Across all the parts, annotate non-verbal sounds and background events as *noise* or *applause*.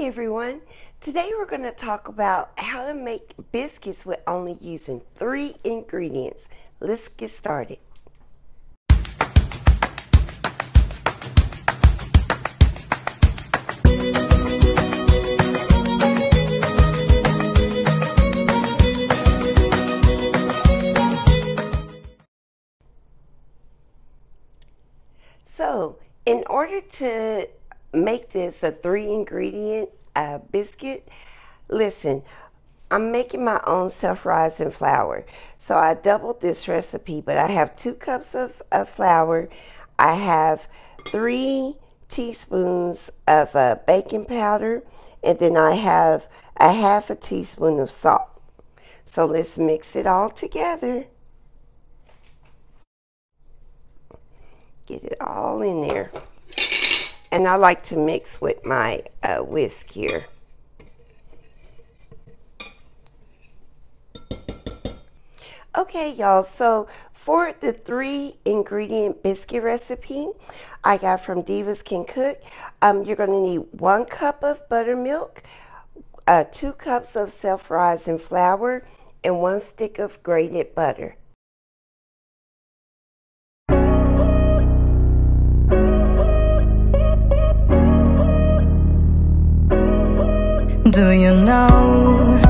Everyone. Today we're going to talk about how to make biscuits with only using three ingredients. Let's get started. So, in order to make this a three ingredient biscuit, listen, I'm making my own self-rising flour. So I doubled this recipe, but I have two cups of, of flour. I have three teaspoons of uh, baking powder, and then I have a half a teaspoon of salt. So let's mix it all together. Get it all in there. And I like to mix with my uh, whisk here. Okay, y'all, so for the three ingredient biscuit recipe I got from Divas Can Cook, um, you're going to need one cup of buttermilk, uh, two cups of self-rising flour, and one stick of grated butter. Do you know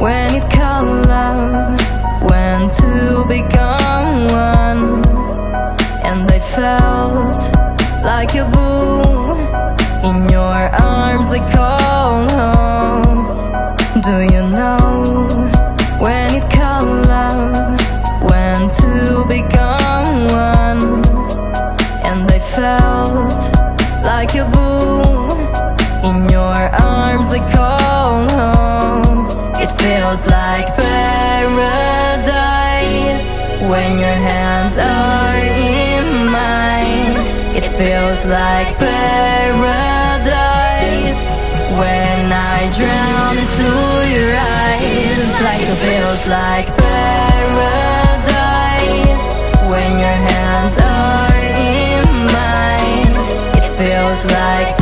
when it called love when two become one? And I felt like a feels like paradise when your hands are in mine. It feels like paradise when I drown into your eyes. Like it feels like paradise when your hands are in mine. It feels like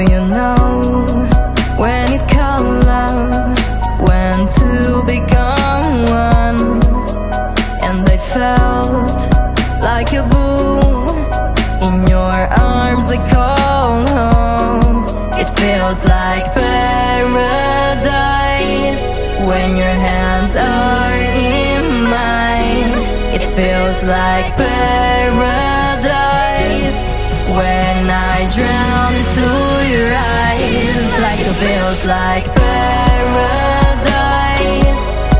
you know when it called love? When two become one? And I felt like a boom in your arms. I call home. It feels like paradise when your hands are in mine. It feels like paradise when I drown into your eyes. Like it feels like paradise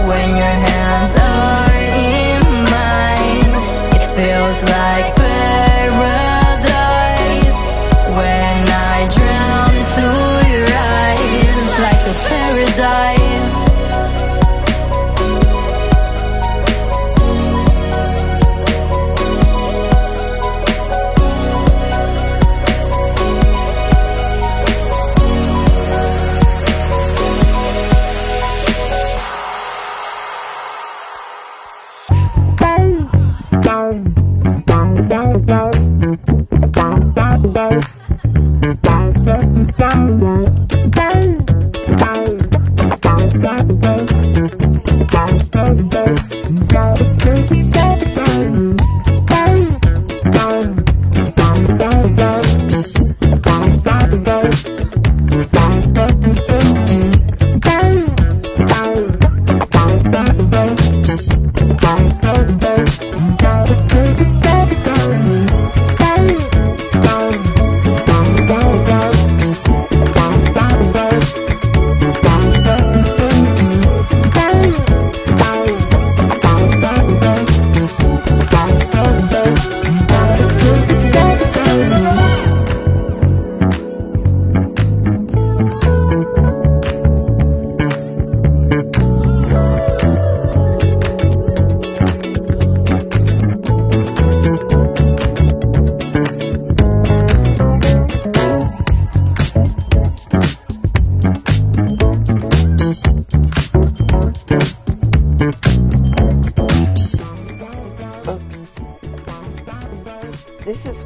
when your hands are in mine. It feels like paradise Bye.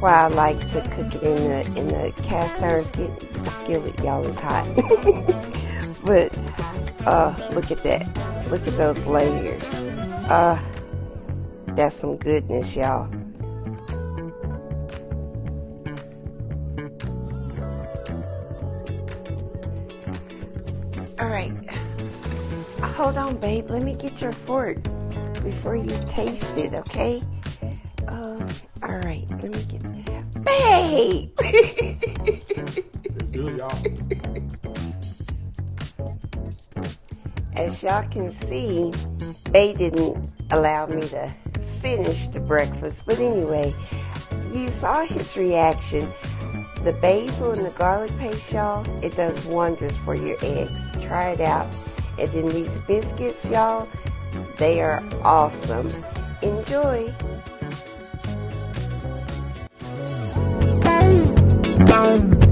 Why I like to cook it in the in the cast iron skillet. Y'all is hot, *laughs* but uh, look at that. Look at those layers. Uh, that's some goodness, y'all. All right. Hold on, babe. Let me get your fork before you taste it, okay? Um, all right. Let me *laughs* good, y'all. As y'all can see, they didn't allow me to finish the breakfast. But anyway, you saw his reaction. The basil and the garlic paste, y'all, it does wonders for your eggs. Try it out. And then these biscuits, y'all, they are awesome. Enjoy. Down.